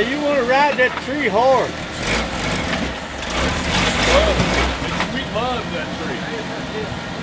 Now you want to ride that tree hard. Oh, sweet love that tree.